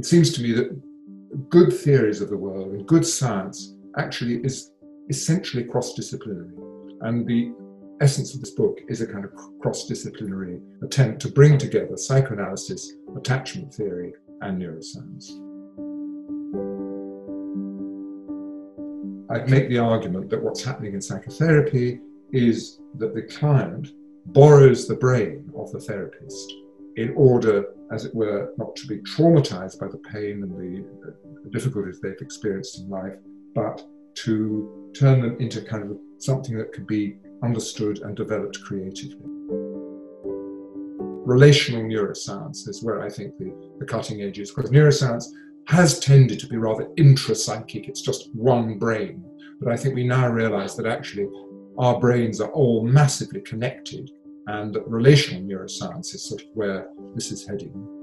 it seems to me that good theories of the world and good science actually is essentially cross disciplinary. And the essence of this book is a kind of cross disciplinary attempt to bring together psychoanalysis, attachment theory, and neuroscience. I'd make the argument that what's happening in psychotherapy is that the client borrows the brain of the therapist in order, as it were, not to be traumatized by the pain and the, difficulties they've experienced in life, but to turn them into kind of something that can be understood and developed creatively. Relational neuroscience is where I think the, the cutting edge is, because neuroscience has tended to be rather intrapsychic, it's just one brain. But I think we now realize that actually our brains are all massively connected and relational neuroscience is sort of where this is heading.